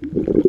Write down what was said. Gracias.